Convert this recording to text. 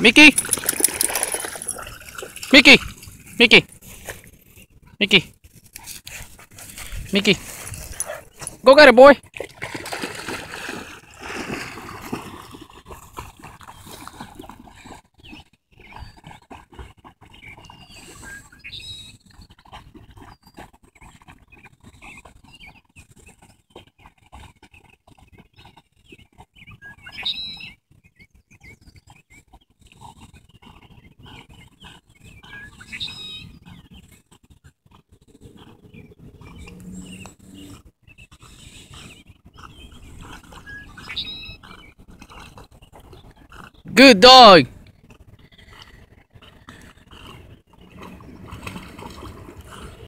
Mickey! Mickey! Mickey! Mickey! Mickey! Go get it, boy! Good dog!